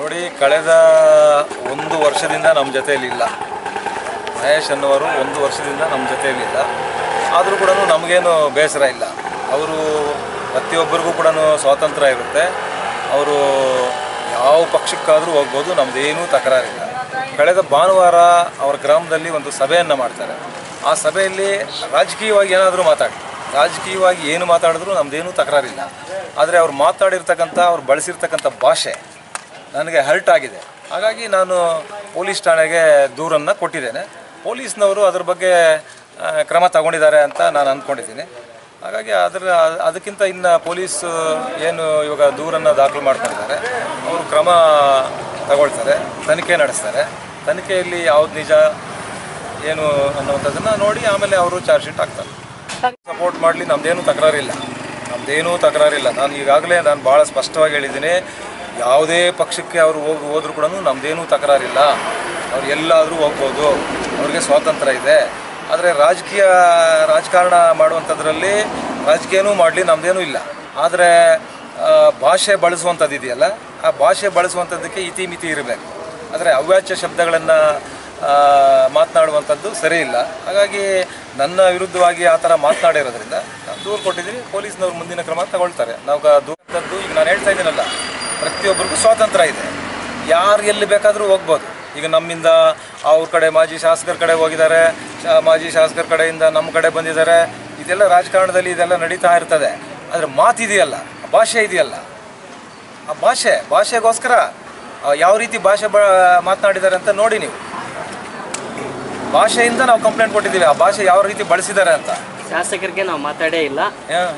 ನೋಡಿ, ಕಳೆದ ಒಂದು ವರ್ಷದಿಂದ ನಮ್ಮ ಜೊತೆಯಲ್ಲಿಲ್ಲ ಮಹೇಶ್ ಅನ್ನುವರು ಒಂದು ವರ್ಷದಿಂದ ನಮ್ಮ ಜೊತೆಯಲ್ಲಿಲ್ಲ ಆದರೂ ಕೂಡ ನಮಗೇನು ಬೇಸರ ಇಲ್ಲ. ಅವರು ಪ್ರತಿಯೊಬ್ಬರಿಗೂ ಕೂಡ ಸ್ವಾತಂತ್ರ್ಯ ಇರುತ್ತೆ. ಅವರು ಯಾವ ಪಕ್ಷಕ್ಕಾದರೂ ಹೋಗ್ಬೋದು ನಮ್ಮದೇನೂ ತಕರಾರಿಲ್ಲ. ಕಳೆದ ಭಾನುವಾರ ಅವರ ಗ್ರಾಮದಲ್ಲಿ ಒಂದು ಸಭೆಯನ್ನು ಮಾಡ್ತಾರೆ. ಆ ಸಭೆಯಲ್ಲಿ ರಾಜಕೀಯವಾಗಿ ಏನಾದರೂ ಮಾತಾಡಿ. ರಾಜಕೀಯವಾಗಿ ಏನು ಮಾತಾಡಿದ್ರು ನಮ್ಮದೇನೂ ತಕರಾರಿಲ್ಲ. ಆದರೆ ಅವ್ರು ಮಾತಾಡಿರ್ತಕ್ಕಂಥ, ಅವ್ರು ಬಳಸಿರ್ತಕ್ಕಂಥ ಭಾಷೆ ನನಗೆ ಹರ್ಟ್ ಆಗಿದೆ. ಹಾಗಾಗಿ ನಾನು ಪೊಲೀಸ್ ಠಾಣೆಗೆ ದೂರನ್ನು ಕೊಟ್ಟಿದ್ದೇನೆ. ಪೊಲೀಸ್ನವರು ಅದ್ರ ಬಗ್ಗೆ ಕ್ರಮ ತಗೊಂಡಿದ್ದಾರೆ ಅಂತ ನಾನು ಅಂದ್ಕೊಂಡಿದ್ದೀನಿ. ಹಾಗಾಗಿ ಅದರ, ಅದಕ್ಕಿಂತ ಇನ್ನು ಪೊಲೀಸ್, ಏನು ಇವಾಗ ದೂರನ್ನು ದಾಖಲು ಮಾಡ್ಕೊಂಡಿದ್ದಾರೆ, ಅವರು ಕ್ರಮ ತಗೊಳ್ತಾರೆ, ತನಿಖೆ ನಡೆಸ್ತಾರೆ. ತನಿಖೆಯಲ್ಲಿ ಯಾವ್ದು ನಿಜ, ಏನು ಅನ್ನುವಂಥದ್ದನ್ನು ನೋಡಿ ಆಮೇಲೆ ಅವರು ಚಾರ್ಜ್ ಶೀಟ್ ಹಾಕ್ತಾರೆ. ಸಪೋರ್ಟ್ ಮಾಡಲಿ ನಮ್ಮದೇನು ತಕರಾರಿಲ್ಲ. ನಮ್ಮದೇನೂ ತಕರಾರಿಲ್ಲ. ನಾನು ಈಗಾಗಲೇ ನಾನು ಭಾಳ ಸ್ಪಷ್ಟವಾಗಿ ಹೇಳಿದ್ದೀನಿ. ಯಾವುದೇ ಪಕ್ಷಕ್ಕೆ ಅವರು ಹೋಗಿ, ಹೋದ್ರು ಕೂಡ ನಮ್ಮದೇನೂ ತಕರಾರಿಲ್ಲ. ಅವ್ರು ಎಲ್ಲಾದರೂ ಹೋಗ್ಬೋದು. ಅವ್ರಿಗೆ ಸ್ವಾತಂತ್ರ್ಯ ಇದೆ. ಆದರೆ ರಾಜಕೀಯ, ರಾಜಕಾರಣ ಮಾಡುವಂಥದ್ರಲ್ಲಿ ರಾಜಕೀಯನೂ ಮಾಡಲಿ ನಮ್ಮದೇನೂ ಇಲ್ಲ. ಆದರೆ ಭಾಷೆ ಬಳಸುವಂಥದ್ದು ಇದೆಯಲ್ಲ, ಆ ಭಾಷೆ ಬಳಸುವಂಥದ್ದಕ್ಕೆ ಇತಿಮಿತಿ ಇರಬೇಕು. ಆದರೆ ಅವ್ಯಾಚ್ಯ ಶಬ್ದಗಳನ್ನು ಮಾತನಾಡುವಂಥದ್ದು ಸರಿ ಇಲ್ಲ. ಹಾಗಾಗಿ ನನ್ನ ವಿರುದ್ಧವಾಗಿ ಆ ಥರ ಮಾತನಾಡಿರೋದ್ರಿಂದ ನಾನು ದೂರು ಕೊಟ್ಟಿದ್ದೀನಿ ಪೊಲೀಸ್ನವ್ರು ಮುಂದಿನ ಕ್ರಮ ತಗೊಳ್ತಾರೆ. ನಾವು ದೂರದ್ದು ಈಗ ನಾನು ಹೇಳ್ತಾ ಇದ್ದೀನಲ್ಲ ಪ್ರತಿಯೊಬ್ಬರಿಗೂ ಸ್ವಾತಂತ್ರ್ಯ ಇದೆ. ಯಾರು ಎಲ್ಲಿ ಬೇಕಾದರೂ ಹೋಗ್ಬೋದು. ಈಗ ನಮ್ಮಿಂದ ಅವ್ರ ಕಡೆ ಮಾಜಿ ಶಾಸಕರ ಕಡೆ ಹೋಗಿದ್ದಾರೆ ಮಾಜಿ ಶಾಸಕರ ಕಡೆಯಿಂದ ನಮ್ಮ ಕಡೆ ಬಂದಿದ್ದಾರೆ. ಇದೆಲ್ಲ ರಾಜಕಾರಣದಲ್ಲಿ ಇದೆಲ್ಲ ನಡೀತಾ ಇರ್ತದೆ. ಆದರೆ ಮಾತಿದೆಯಲ್ಲ, ಭಾಷೆ ಇದೆಯಲ್ಲ. ಆ ಭಾಷೆ, ಭಾಷೆಗೋಸ್ಕರ ಯಾವ ರೀತಿ ಭಾಷೆ ಬ, ಮಾತನಾಡಿದ್ದಾರೆ ಅಂತ ನೋಡಿ ನೀವು. ಭಾಷೆಯಿಂದ ನಾವು ಕಂಪ್ಲೇಂಟ್ ಕೊಟ್ಟಿದ್ದೀವಿ. ಆ ಭಾಷೆ ಯಾವ ರೀತಿ ಬಳಸಿದ್ದಾರೆ ಅಂತ. ಶಾಸಕರಿಗೆ ನಾವು ಮಾತಾಡೇ ಇಲ್ಲ.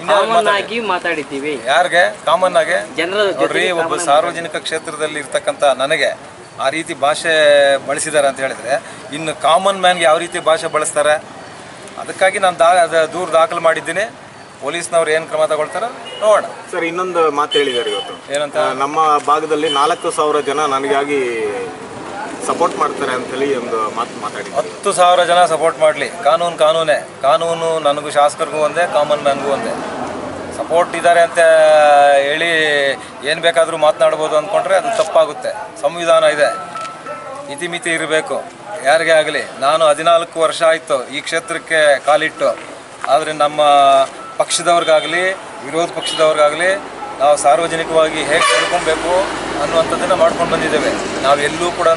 ಕಾಮನ್ ಆಗಿ ಮಾತಾಡಿದ್ದೀವಿ. ಯಾರಿಗೆ? ಕಾಮನ್ ಆಗಿ ಜನರ ನೋಡ್ರಿ ಒಬ್ಬ ಸಾರ್ವಜನಿಕ ಕ್ಷೇತ್ರದಲ್ಲಿ ಇರ್ತಕ್ಕಂಥ ನನಗೆ ಆ ರೀತಿ ಭಾಷೆ ಬಳಸಿದ್ದಾರೆ ಅಂತ ಹೇಳಿದ್ರೆ ಇನ್ನು ಕಾಮನ್ ಮ್ಯಾನ್ಗೆ ಯಾವ ರೀತಿ ಭಾಷೆ ಬಳಸ್ತಾರೆ? ಅದಕ್ಕಾಗಿ ನಾನು ದಾ ಅದ- ದೂರು ದಾಖಲು ಮಾಡಿದ್ದೀನಿ. ಪೊಲೀಸ್ನವ್ರು ಏನು ಕ್ರಮ ತಗೊಳ್ತಾರೆ ನೋಡೋಣ. ಸರ್ ಇನ್ನೊಂದು ಮಾತು ಹೇಳಿದ್ದಾರೆ ಇವತ್ತು. ಏನಂತ? ನಮ್ಮ ಭಾಗದಲ್ಲಿ ನಾಲ್ಕು ಸಾವಿರ ಜನ ನನಗಾಗಿ ಸಪೋರ್ಟ್ ಮಾಡ್ತಾರೆ ಅಂತ ಹೇಳಿ ಒಂದು ಮಾತು ಮಾತಾಡಿ ಹತ್ತು ಸಾವಿರ ಜನ ಸಪೋರ್ಟ್ ಮಾಡಲಿ. ಕಾನೂನು ಕಾನೂನೇ. ಕಾನೂನು ನನಗೂ ಶಾಸಕರಿಗೂ ಒಂದೇ ಕಾಮನ್ ಮ್ಯಾನ್ಗೂ ಒಂದೇ. ಸಪೋರ್ಟ್ ಇದ್ದಾರೆ ಅಂತ ಹೇಳಿ ಏನು ಬೇಕಾದರೂ ಮಾತನಾಡ್ಬೋದು ಅಂದ್ಕೊಂಡ್ರೆ ಅದು ತಪ್ಪಾಗುತ್ತೆ. ಸಂವಿಧಾನ ಇದೆ. ಇತಿಮಿತಿ ಇರಬೇಕು. ಯಾರಿಗೆ ಆಗಲಿ? ನಾನು ಹದಿನಾಲ್ಕು ವರ್ಷ ಆಯಿತು ಈ ಕ್ಷೇತ್ರಕ್ಕೆ ಕಾಲಿಟ್ಟು. ಆದರೆ ನಮ್ಮ ಪಕ್ಷದವ್ರಿಗಾಗಲಿ, ವಿರೋಧ ಪಕ್ಷದವ್ರಿಗಾಗಲಿ ನಾವು ಸಾರ್ವಜನಿಕವಾಗಿ ಹೇಗೆ ನಡ್ಕೊಬೇಕು ಅನ್ನುವಂಥದ್ದನ್ನು ಮಾಡ್ಕೊಂಡು ಬಂದಿದ್ದೇವೆ. ನಾವು ಎಲ್ಲೂ ಕೂಡ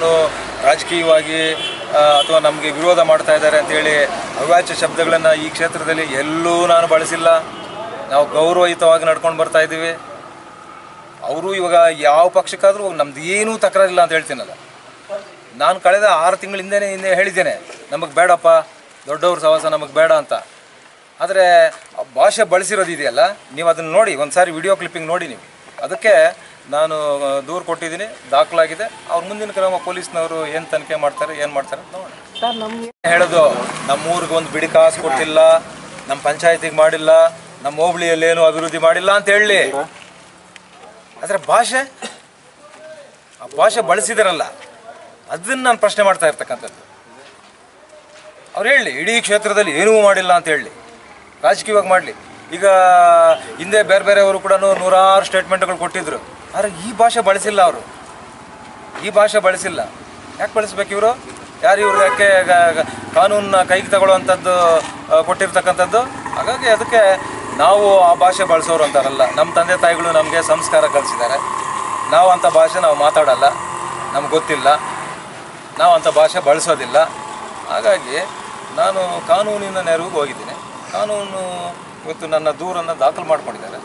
ರಾಜಕೀಯವಾಗಿ ಅಥವಾ ನಮಗೆ ವಿರೋಧ ಮಾಡ್ತಾ ಇದ್ದಾರೆ ಅಂತೇಳಿ ಅವ್ಯಾಚ್ಯ ಶಬ್ದಗಳನ್ನು ಈ ಕ್ಷೇತ್ರದಲ್ಲಿ ಎಲ್ಲೂ ನಾನು ಬಳಸಿಲ್ಲ. ನಾವು ಗೌರವಯುತವಾಗಿ ನಡ್ಕೊಂಡು ಬರ್ತಾ ಇದ್ದೀವಿ. ಅವರು ಇವಾಗ ಯಾವ ಪಕ್ಷಕ್ಕಾದರೂ ನಮ್ದು ಏನೂ ತಕರಾರಿಲ್ಲ ಅಂತ ಹೇಳ್ತೀನಲ್ಲ. ನಾನು ಕಳೆದ ಆರು ತಿಂಗಳ ಹಿಂದೆನೇ ಹಿಂದೆ ಹೇಳಿದ್ದೇನೆ, ನಮಗೆ ಬೇಡಪ್ಪ, ದೊಡ್ಡವ್ರ ಸಹವಾಸ ನಮಗೆ ಬೇಡ ಅಂತ. ಆದರೆ ಆ ಭಾಷೆ ಬಳಸಿರೋದು ಇದೆಯಲ್ಲ ನೀವು ಅದನ್ನು ನೋಡಿ ಒಂದು ಸಾರಿ ವಿಡಿಯೋ ಕ್ಲಿಪ್ಪಿಂಗ್ ನೋಡಿ ನೀವು. ಅದಕ್ಕೆ ನಾನು ದೂರು ಕೊಟ್ಟಿದ್ದೀನಿ ದಾಖಲಾಗಿದೆ. ಅವ್ರ ಮುಂದಿನ ಕ್ರಮ ಪೊಲೀಸ್ನವರು ಏನು ತನಿಖೆ ಮಾಡ್ತಾರೆ ಏನು ಮಾಡ್ತಾರೆ ಅಂತ ನೋಡೋಣ. ಹೇಳೋದು? ನಮ್ಮ ಊರಿಗೆ ಒಂದು ಬಿಡಿ ಕಾಸು ಕೊಟ್ಟಿಲ್ಲ ನಮ್ಮ ಪಂಚಾಯತಿಗೆ ಮಾಡಿಲ್ಲ ನಮ್ಮ ಹೋಬಳಿಯಲ್ಲಿ ಏನು ಅಭಿವೃದ್ಧಿ ಮಾಡಿಲ್ಲ ಅಂತ ಹೇಳಿ. ಆದರೆ ಭಾಷೆ ಆ ಭಾಷೆ ಬಳಸಿದಾರಲ್ಲ ಅದನ್ನು ನಾನು ಪ್ರಶ್ನೆ ಮಾಡ್ತಾ ಇರ್ತಕ್ಕಂಥದ್ದು. ಅವ್ರು ಹೇಳಿ ಇಡೀ ಕ್ಷೇತ್ರದಲ್ಲಿ ಏನೂ ಮಾಡಿಲ್ಲ ಅಂತ ಹೇಳಿ. ರಾಜಕೀಯವಾಗಿ ಮಾಡಲಿ. ಈಗ ಹಿಂದೆ ಬೇರೆ ಬೇರೆಯವರು ಕೂಡ ನೂರಾರು ಸ್ಟೇಟ್ಮೆಂಟ್ಗಳು ಕೊಟ್ಟಿದ್ರು. ಆದರೆ ಈ ಭಾಷೆ ಬಳಸಿಲ್ಲ ಅವರು. ಈ ಭಾಷೆ ಬಳಸಿಲ್ಲ. ಯಾಕೆ ಬಳಸ್ಬೇಕು ಇವರು? ಯಾರು ಇವ್ರು ಯಾಕೆ ಕಾನೂನನ್ನ ಕೈಗೆ ತಗೊಳ್ಳುವಂಥದ್ದು ಕೊಟ್ಟಿರ್ತಕ್ಕಂಥದ್ದು? ಹಾಗಾಗಿ ಅದಕ್ಕೆ ನಾವು ಆ ಭಾಷೆ ಬಳಸೋರು ಅಂತಾರಲ್ಲ. ನಮ್ಮ ತಂದೆ ತಾಯಿಗಳು ನಮಗೆ ಸಂಸ್ಕಾರ ಕಲಿಸಿದ್ದಾರೆ. ನಾವು ಅಂಥ ಭಾಷೆ ನಾವು ಮಾತಾಡಲ್ಲ. ನಮ್ಗೆ ಗೊತ್ತಿಲ್ಲ. ನಾವು ಅಂಥ ಭಾಷೆ ಬಳಸೋದಿಲ್ಲ. ಹಾಗಾಗಿ ನಾನು ಕಾನೂನಿನ ನೆರವಿಗೆ ಹೋಗಿದ್ದೀನಿ. ಕಾನೂನು ಇವತ್ತು ನನ್ನ ದೂರನ್ನು ದಾಖಲು ಮಾಡಿಕೊಂಡಿದ್ದಾರೆ.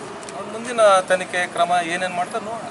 ಮುಂದಿನ ತನಿಖೆ ಕ್ರಮ ಏನೇನು ಮಾಡ್ತಾರೆ ನೋಡೋಣ.